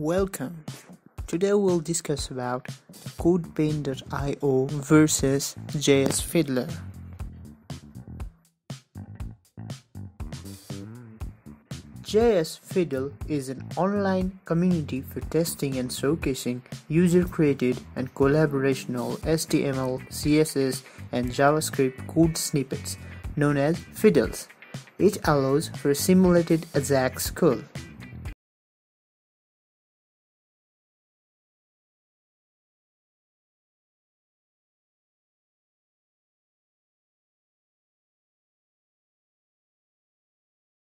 Welcome. Today we'll discuss about CodePen.io versus JS Fiddler. JS Fiddle is an online community for testing and showcasing user created and collaborational HTML, CSS, and JavaScript code snippets known as Fiddles. It allows for simulated Ajax code.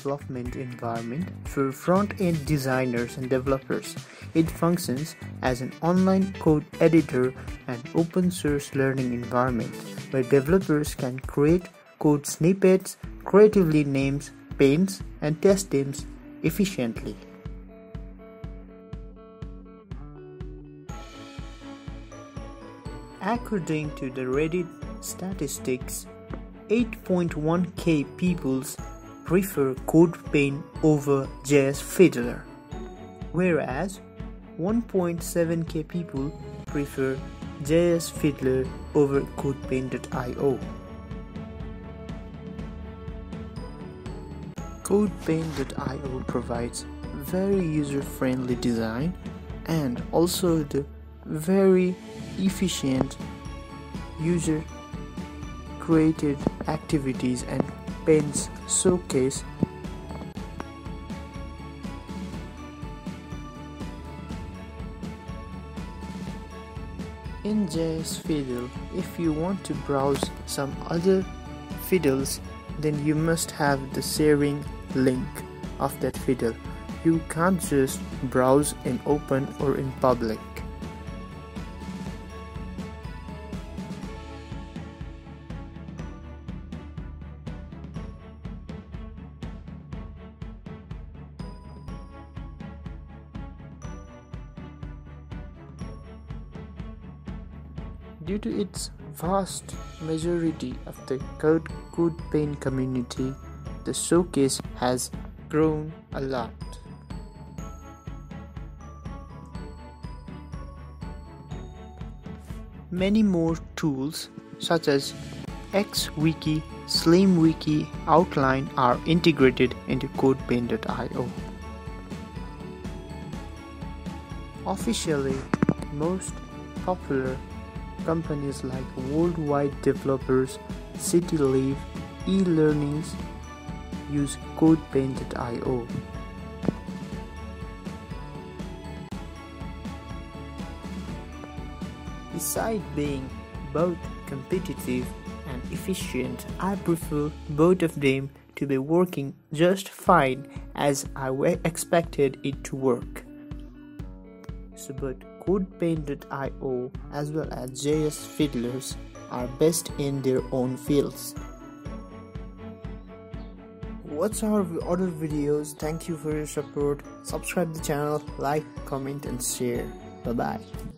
Development environment for front-end designers and developers. It functions as an online code editor and open source learning environment where developers can create code snippets, creatively names, pens, and test them efficiently. According to the Reddit statistics, 8.1k peoples prefer CodePen over JS Fiddler, whereas 1.7k people prefer JS Fiddler over CodePen.io. CodePaint.io provides very user-friendly design and also the very efficient user created activities and showcase in JS Fiddle if you want to browse some other fiddles then you must have the sharing link of that fiddle. You can't just browse in open or in public Due to its vast majority of the code CodePen community, the showcase has grown a lot. Many more tools such as XWiki, SlimWiki, Outline are integrated into CodePen.io. Officially, most popular companies like Worldwide Developers, CityLive, eLearnings use CodePen.io. Besides being both competitive and efficient, I prefer both of them to be working just fine as I expected it to work. So, but CodePen.io as well as JS Fiddlers are best in their own fields. Watch our other videos. Thank you for your support. Subscribe the channel, like, comment and share. Bye bye.